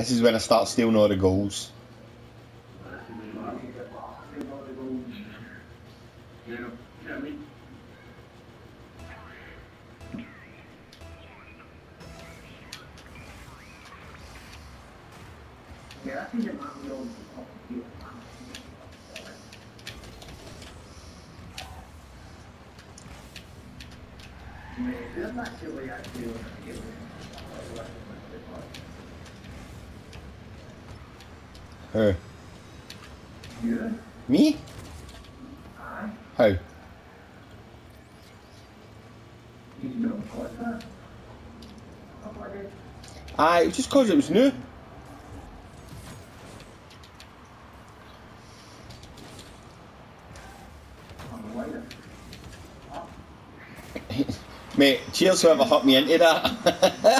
This is when I start stealing all the goals. Who? Me? How? Aye, it was just because it was new. Mate, cheers whoever hooked me into that.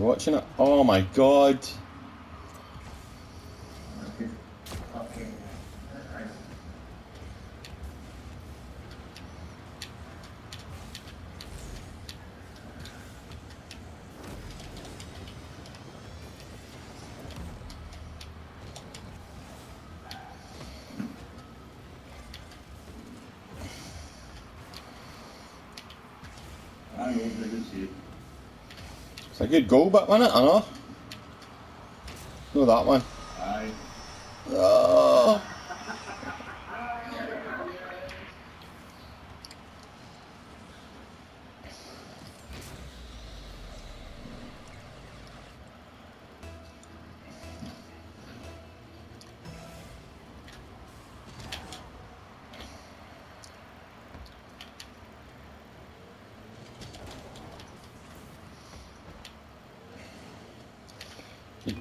You watching it? Oh my god. It's a good goal, but wasn't it? I know. No, that one.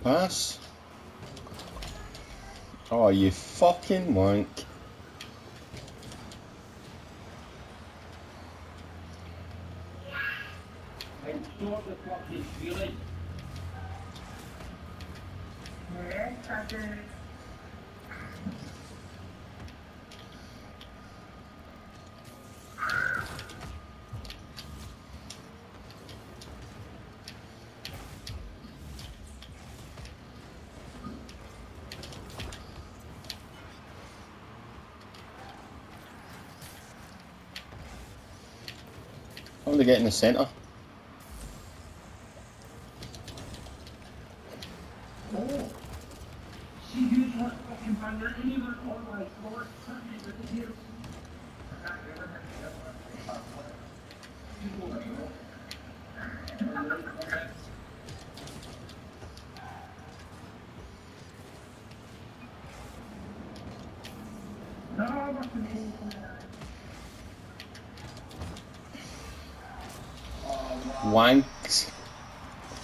Pass. Oh, you fucking wank. Feeling. How they get in the centre? See you want fucking banger anyone on my floor. Something with the heel. No, nothing. Wanks.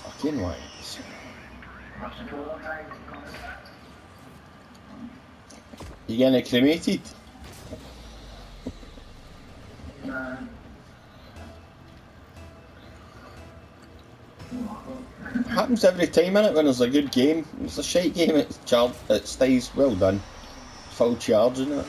Fucking wanks. You getting it? Happens every time in it when there's a good game. It's a shite game. It, char- it stays well done. Full charge in it.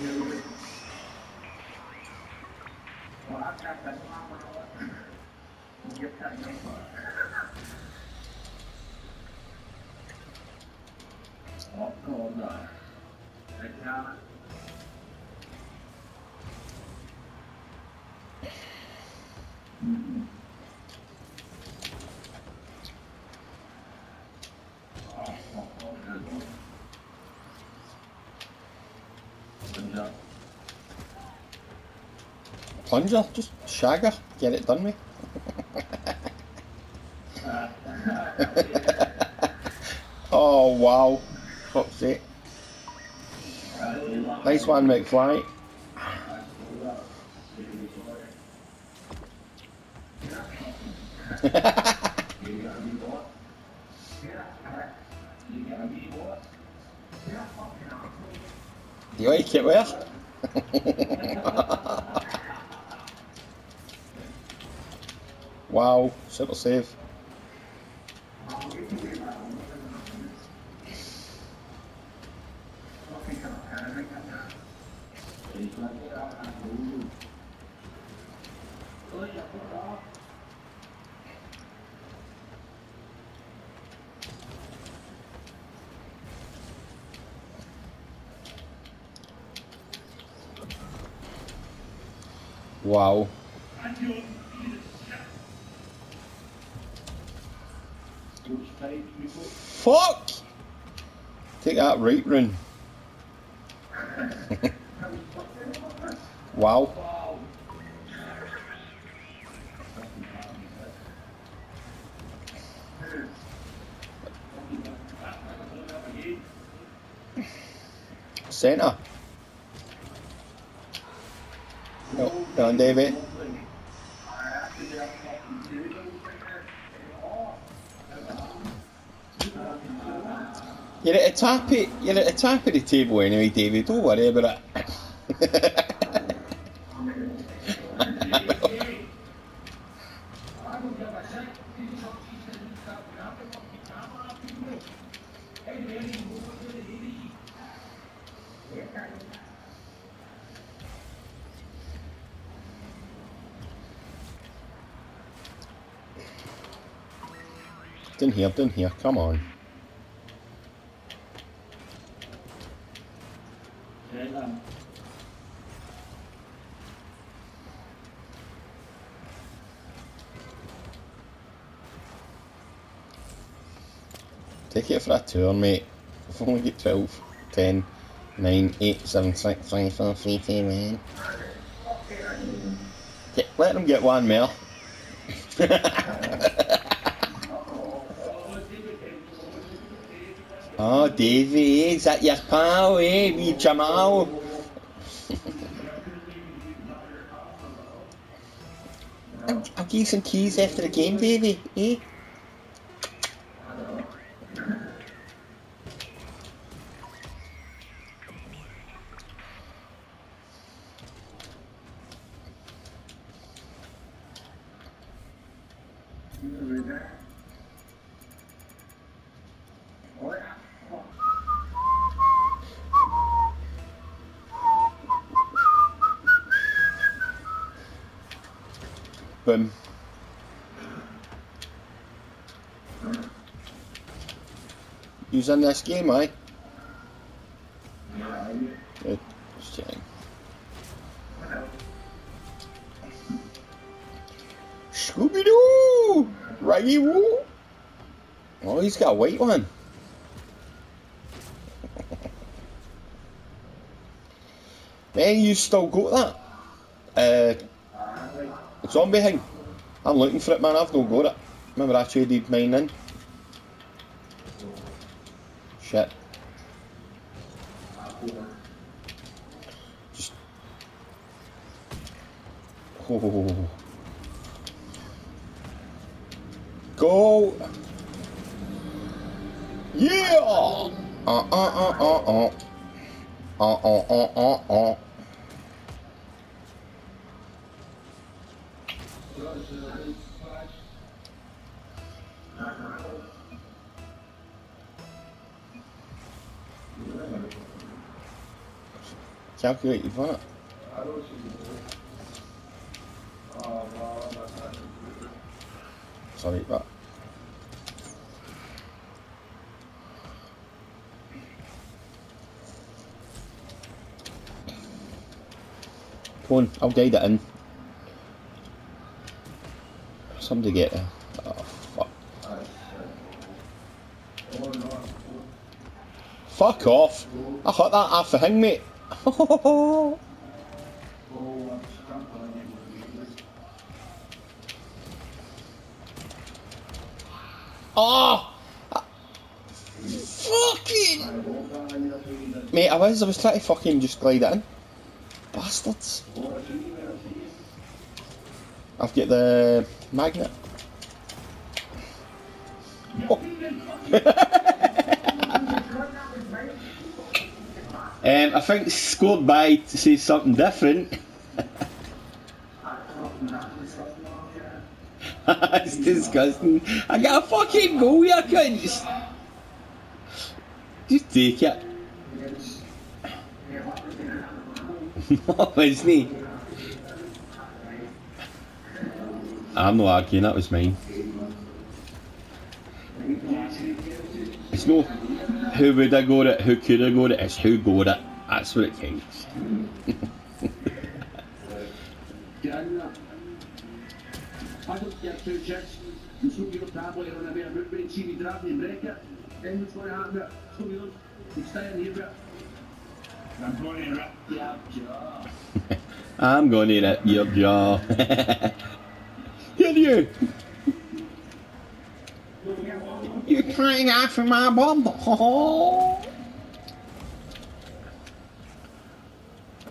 Plunger, just shag her, get it done with. oh wow, fuck's it. Nice one, McFly. Do you like it where? wow, super save. Wow. Fuck! Take that right run. wow. Centre. No, down David. You're at the top of, you're at the top of the table anyway, David. Don't worry about it. in here, in here, come on. Take it for a tour, mate. We've only got 12, 10, 9, 8, 7, 6, 5, 4, 3, 2, 1. Okay, let them get one more. oh, Davey, is that your pal, eh? Wee Jamal? I'll, I'll give you some keys after the game, Davey, eh? Boom. Who's in this game, eh? Good. Just. Scooby Doo! Raggy Woo! Oh, he's got white one. Man, you still got that? Uh, zombie thing. I'm looking for it, man. I've no got it. Remember I traded mine in? Shit. Just. Oh. Go! Yeah! Uh uh uh uh uh. Uh uh uh uh uh. Calculate your fun. Sorry that. Come on, I'll guide it in. Somebody get there. Oh, fuck. Fuck off. I hit that off the hang, mate. oh! Fucking! Mate, I was, I was trying to fucking just glide in. Bastards. I've got the Magnet. Oh. um, I think scored by to say something different. It's disgusting. I got a fucking goal here, can Just, just take it. no, it's me? I'm not arguing, that was mine. It's no who would I got it, who could I got it, it's who got it. That's what it counts. Pagod get two checks. You should give up that way on a bit of movement. See me dropping and break it. Then what's going to happen? So we don't. We stay in here. I'm going to wrap your jaw. I'm gonna rip your jaw. Get you! You're trying my bum.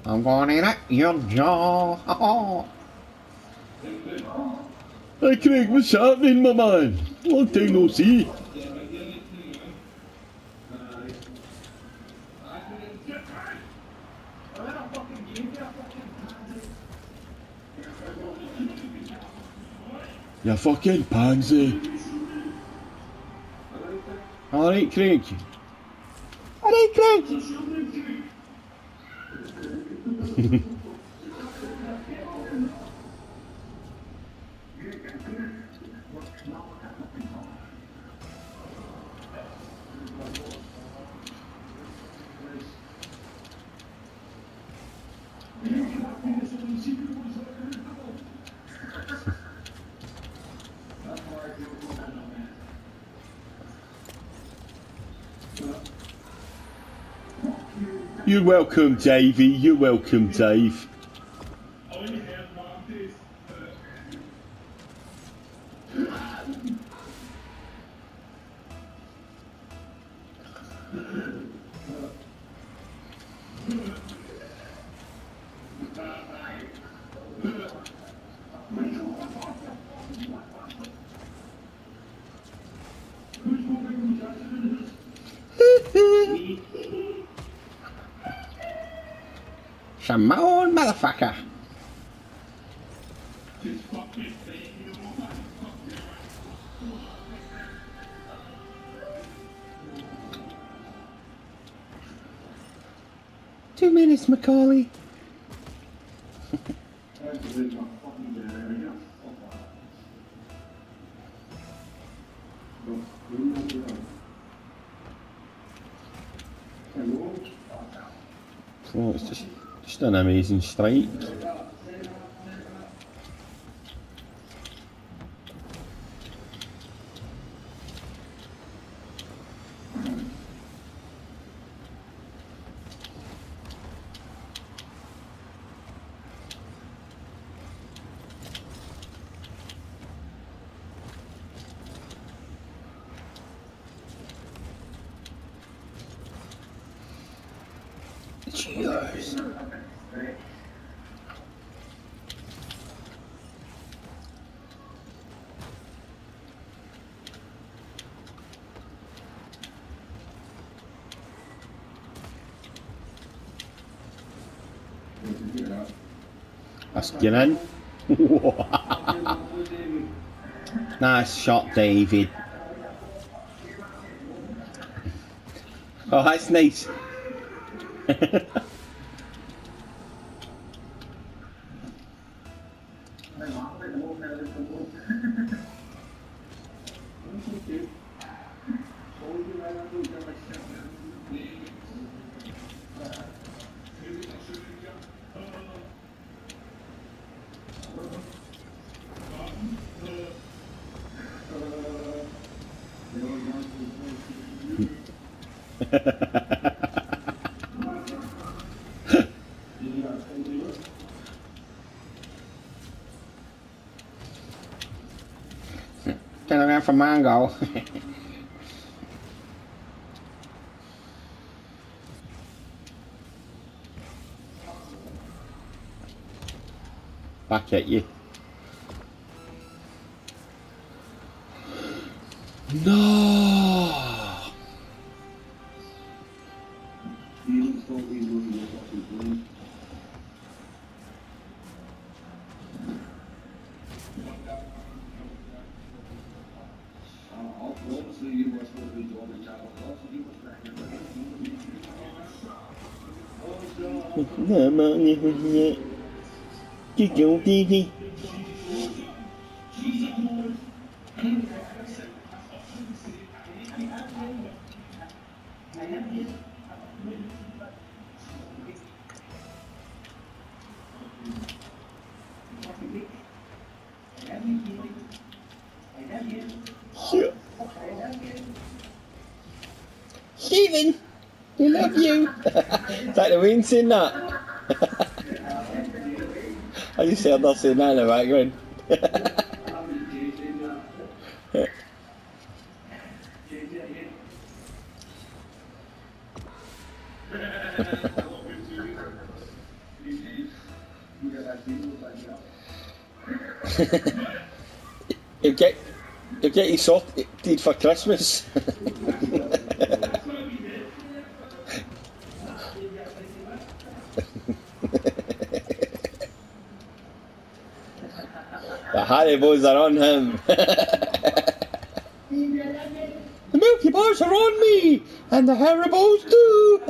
I'm gonna rip your jaw. Hey Craig, what's happening, my man? Long time no see. You fucking pansy. Alright, Craig. Alright, Craig. You're welcome, Davey. You're welcome, Dave. Shimon, motherfucker. Two minutes, Macaulay. Oh, it's just, just an amazing strike. It's Let's in. nice shot, David. Oh, that's nice. Mango. Back at you. No. Stephen, Steven, we love you. That the wind saying that? I just heard her saying that in the background. You'll get, you'll get you sorted for Christmas. the Haribos are on him. the Milky Bars are on me, and the Haribos too.